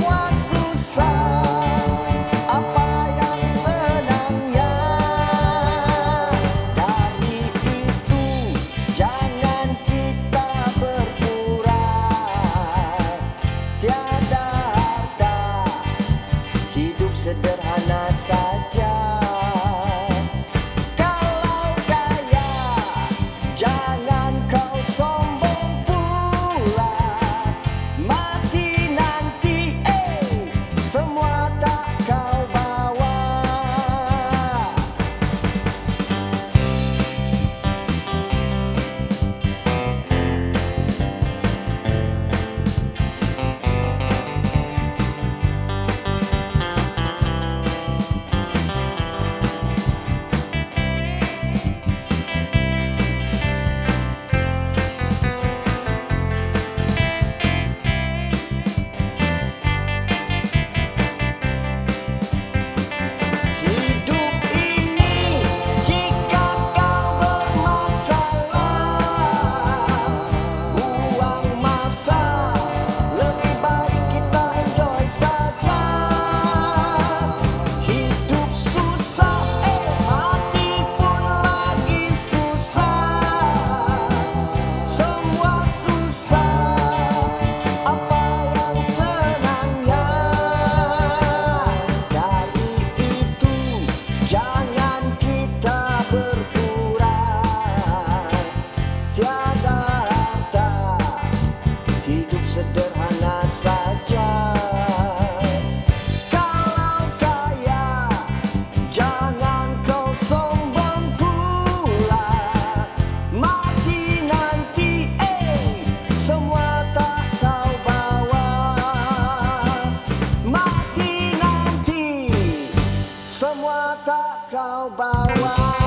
moi sous ça. away.